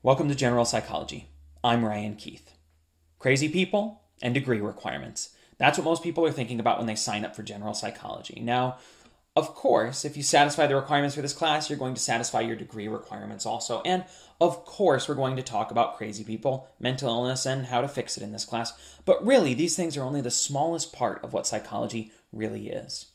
Welcome to General Psychology. I'm Ryan Keith. Crazy people and degree requirements. That's what most people are thinking about when they sign up for general psychology. Now, of course, if you satisfy the requirements for this class, you're going to satisfy your degree requirements also. And of course, we're going to talk about crazy people, mental illness, and how to fix it in this class. But really, these things are only the smallest part of what psychology really is.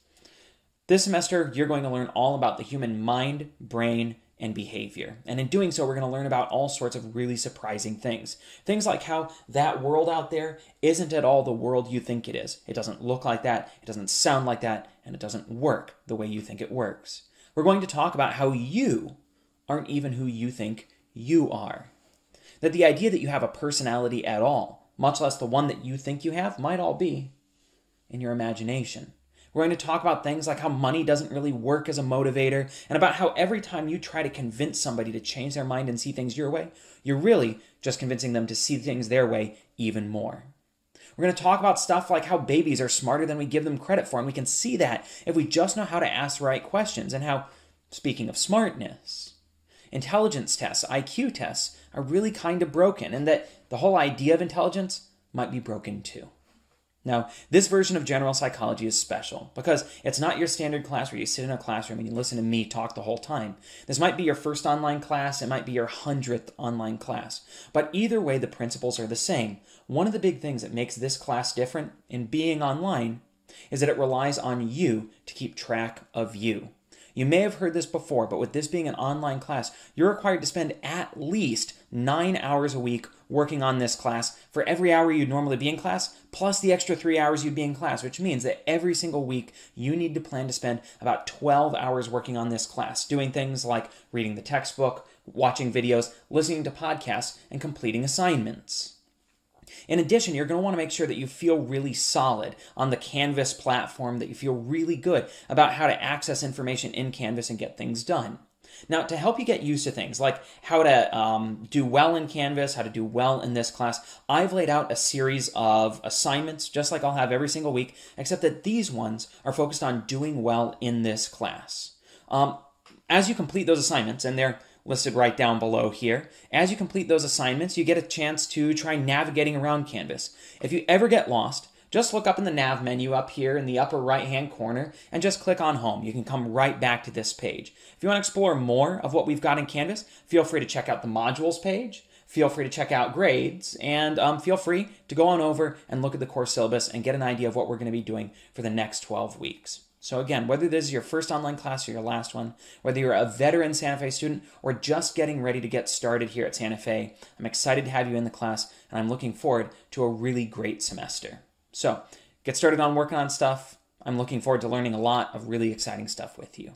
This semester, you're going to learn all about the human mind, brain, and behavior. And in doing so, we're going to learn about all sorts of really surprising things. Things like how that world out there isn't at all the world you think it is. It doesn't look like that, it doesn't sound like that, and it doesn't work the way you think it works. We're going to talk about how you aren't even who you think you are. That the idea that you have a personality at all, much less the one that you think you have, might all be in your imagination. We're going to talk about things like how money doesn't really work as a motivator, and about how every time you try to convince somebody to change their mind and see things your way, you're really just convincing them to see things their way even more. We're going to talk about stuff like how babies are smarter than we give them credit for, and we can see that if we just know how to ask the right questions, and how, speaking of smartness, intelligence tests, IQ tests, are really kind of broken, and that the whole idea of intelligence might be broken too. Now, this version of general psychology is special because it's not your standard class where you sit in a classroom and you listen to me talk the whole time. This might be your first online class, it might be your hundredth online class. But either way, the principles are the same. One of the big things that makes this class different in being online is that it relies on you to keep track of you. You may have heard this before, but with this being an online class, you're required to spend at least nine hours a week working on this class for every hour you'd normally be in class, plus the extra three hours you'd be in class, which means that every single week you need to plan to spend about 12 hours working on this class, doing things like reading the textbook, watching videos, listening to podcasts, and completing assignments. In addition, you're going to want to make sure that you feel really solid on the Canvas platform, that you feel really good about how to access information in Canvas and get things done. Now, to help you get used to things like how to um, do well in Canvas, how to do well in this class, I've laid out a series of assignments, just like I'll have every single week, except that these ones are focused on doing well in this class. Um, as you complete those assignments, and they're listed right down below here. As you complete those assignments, you get a chance to try navigating around Canvas. If you ever get lost, just look up in the nav menu up here in the upper right hand corner and just click on home. You can come right back to this page. If you want to explore more of what we've got in Canvas, feel free to check out the modules page. Feel free to check out grades and um, feel free to go on over and look at the course syllabus and get an idea of what we're going to be doing for the next 12 weeks. So, again, whether this is your first online class or your last one, whether you're a veteran Santa Fe student or just getting ready to get started here at Santa Fe, I'm excited to have you in the class and I'm looking forward to a really great semester. So, get started on working on stuff. I'm looking forward to learning a lot of really exciting stuff with you.